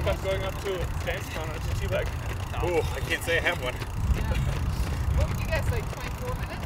thought about going up to Gamescom on GT bike. Oh, I can't say I have one. What would you like 24 minutes?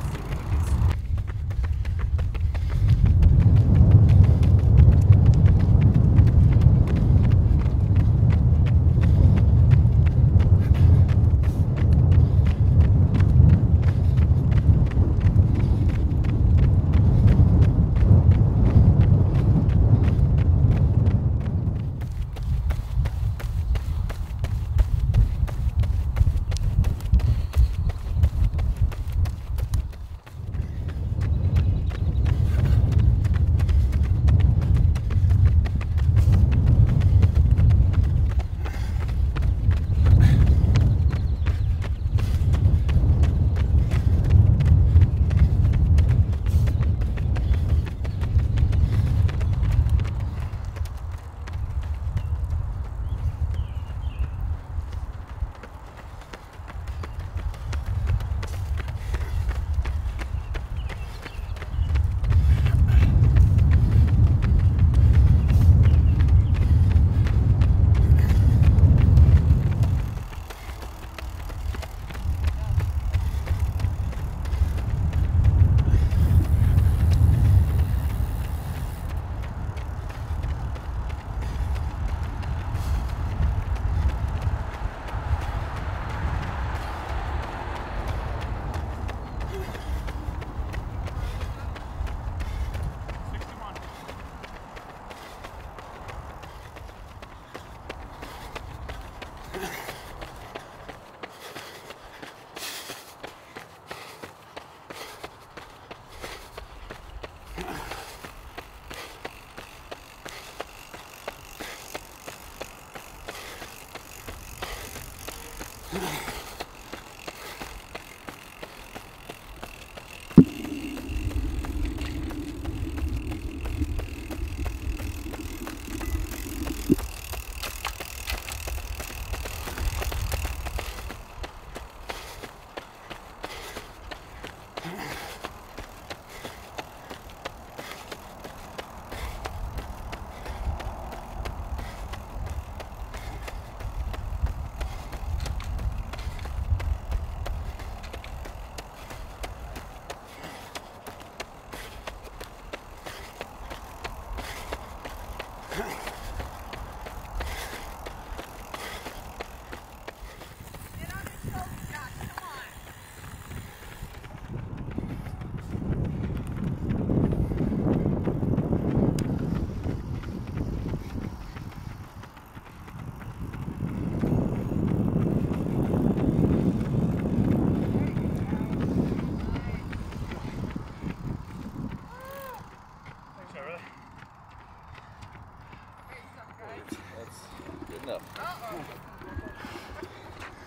Enough.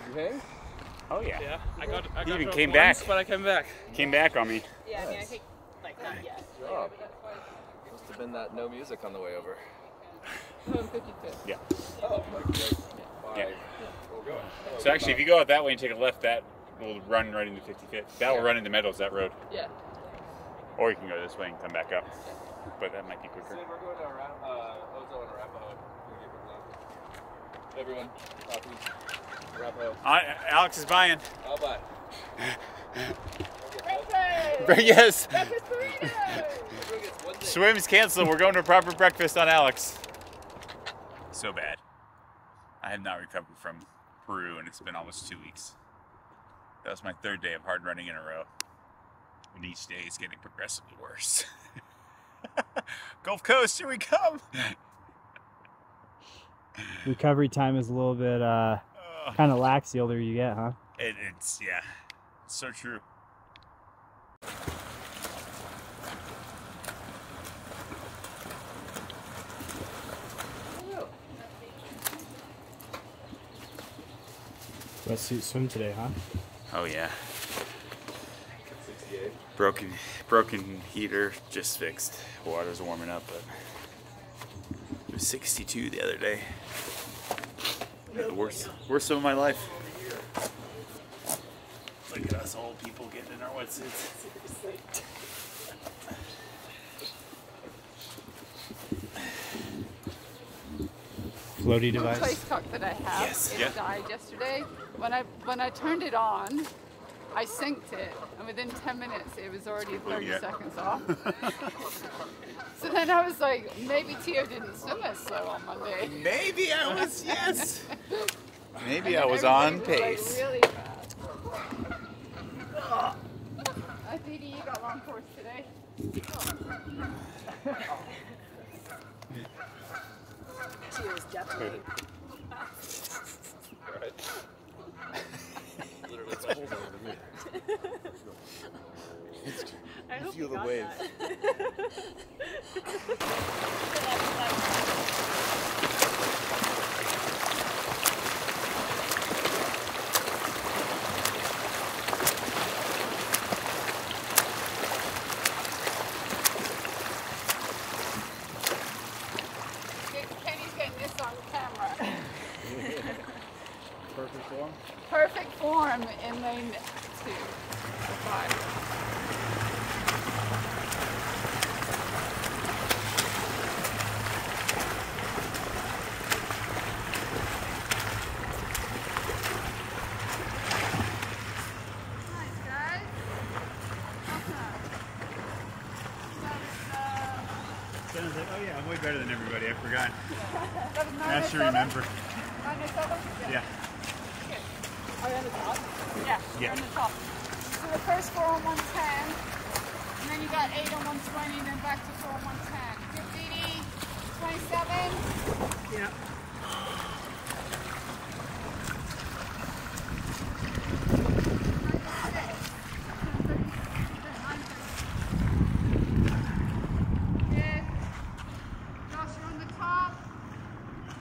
You hang? Oh yeah. Yeah, I got. I He got even drunk came once, back. but I came back. Came back on me. Yeah, I mean, I think, like, not yet. job. Must have been that no music on the way over. Oh, 52. Yeah. Oh, like, like. Yeah. We'll. So actually, if you go out that way and take a left, that will run right into 55th. That will Yeah. run into Meadows, that road. Yeah. Or you can go this way and come back up. But that might be quicker. we're going to Ara- uh, Ozo and Arapahoe. We're gonna get left. Everyone, copies. Arapahoe. Uh, Alex is buying. I'll buy. Breakfast! yes. Breakfast burrito! Everyone gets one thing. Swims canceled. We're going to a proper breakfast on Alex. So bad. I have not recovered from Peru, and it's been almost two weeks. That was my third day of hard running in a row. And each day is getting progressively worse. Gulf Coast, here we come. Recovery time is a little bit uh, kind of lax the older you get, huh? It, it's yeah, it's so true. Let's Wetsuit swim today, huh? Oh yeah, broken broken heater just fixed. Water's warming up, but 62 the other day. The worst worst of my life. Look at us old people getting in our wetsuits. floaty little device. Trace cock that I have. Yes, It yeah. died yesterday. When I when I turned it on, I synced it, and within 10 minutes, it was already 30 yeah. seconds off. so then I was like, maybe Tio didn't swim as slow on Monday. Maybe I was, yes. Maybe I was on was, like, pace. really fast. I think you got long course today. Cheers, definitely. Literally, it's holding over me. I hope feel you the got wave. that. Get- Kenny's getting this on camera. Perfect form. Perfect form in lane two. Five. Nice, guys. Awesome. That like, oh yeah, I'm way better than everybody. I forgot. was, that was I minus oh should remember. Minus? Oh yeah. Oh, you on the top? Yeah, Yeah. you're on the top. So the first four on 110, and then you got eight on 120, then back to four on 110. Good BD, 27. Yeah. Good. Josh, you're on the top.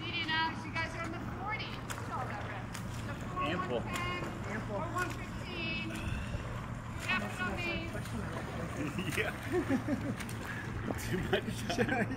BD and Alex, you guys are on the 40. It's all that red. So four on Ample. 110, Four 115. Have it on me. yeah. Too much time.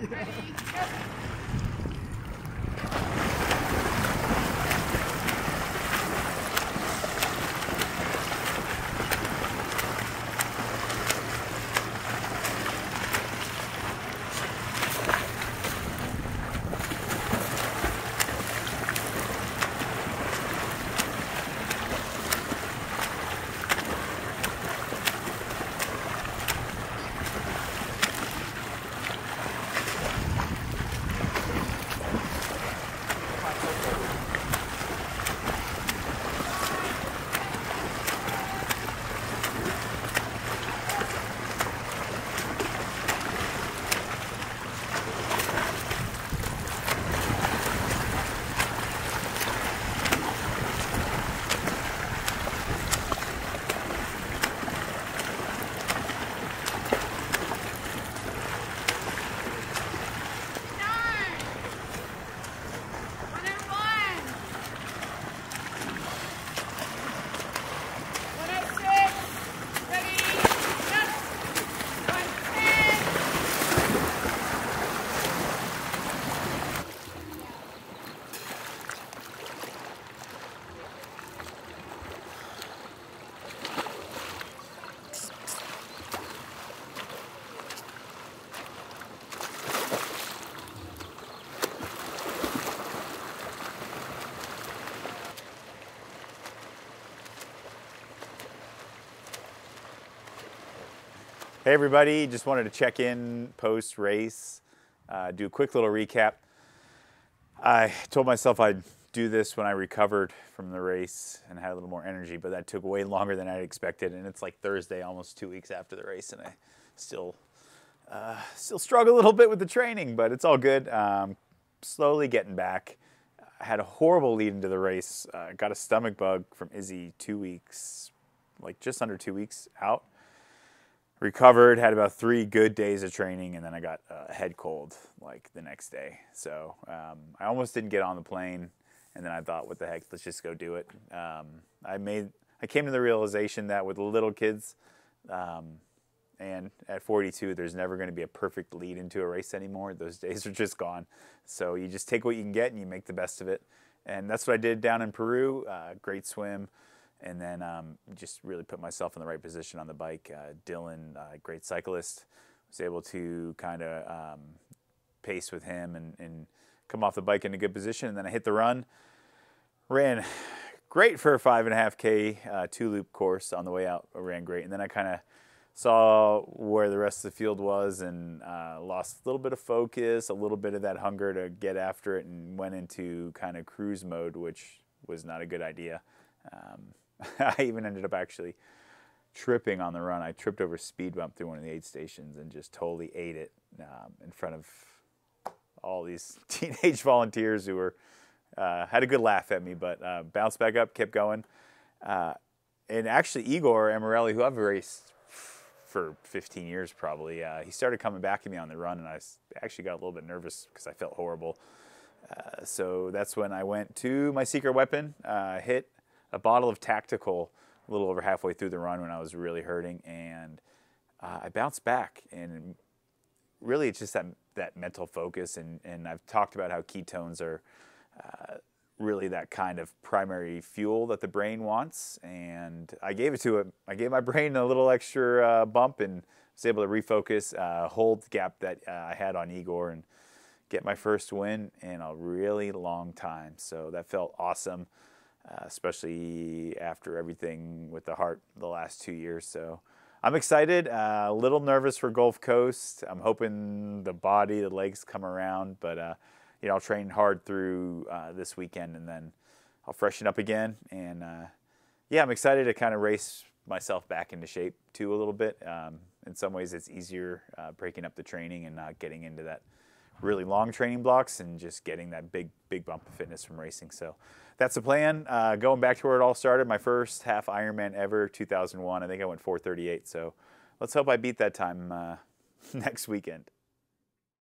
Hey everybody, just wanted to check in post race, uh, do a quick little recap. I told myself I'd do this when I recovered from the race and had a little more energy, but that took way longer than I expected. And it's like Thursday, almost two weeks after the race, and I still uh, still struggle a little bit with the training, but it's all good. Um, slowly getting back. I had a horrible lead into the race. Uh, got a stomach bug from Izzy two weeks, like just under two weeks out recovered, had about three good days of training, and then I got a head cold like the next day. So um, I almost didn't get on the plane, and then I thought, what the heck, let's just go do it. Um, I made, I came to the realization that with little kids, um, and at 42, there's never going to be a perfect lead into a race anymore. Those days are just gone. So you just take what you can get and you make the best of it. And that's what I did down in Peru. Uh, great swim and then um, just really put myself in the right position on the bike. Uh, Dylan, uh, great cyclist, was able to kind of um, pace with him and, and come off the bike in a good position, and then I hit the run. Ran great for a five and a half k uh, two loop course on the way out. I ran great, and then I kind of saw where the rest of the field was and uh, lost a little bit of focus, a little bit of that hunger to get after it, and went into kind of cruise mode, which was not a good idea. Um, I even ended up actually tripping on the run. I tripped over speed bump through one of the aid stations and just totally ate it um, in front of all these teenage volunteers who were uh, had a good laugh at me, but uh, bounced back up, kept going. Uh, and actually, Igor Amorelli, who I've raced for 15 years probably, uh, he started coming back at me on the run, and I actually got a little bit nervous because I felt horrible. Uh, so that's when I went to my secret weapon, uh, hit a bottle of tactical a little over halfway through the run when I was really hurting, and I bounced back. And really, it's just that that mental focus, and, and I've talked about how ketones are uh, really that kind of primary fuel that the brain wants. And I gave it to it. I gave my brain a little extra uh, bump and was able to refocus, uh, hold the gap that uh, I had on Igor, and get my first win in a really long time. So that felt awesome, uh, especially after everything with the heart the last two years. So. I'm excited, uh, a little nervous for Gulf Coast. I'm hoping the body, the legs come around, but uh, you know, I'll train hard through uh, this weekend and then I'll freshen up again. And uh, yeah, I'm excited to kind of race myself back into shape too a little bit. Um, in some ways, it's easier uh, breaking up the training and not getting into that really long training blocks and just getting that big, big bump of fitness from racing. So that's the plan. Uh, going back to where it all started, my first half Ironman ever, 2001. I think I went 438. So let's hope I beat that time uh, next weekend.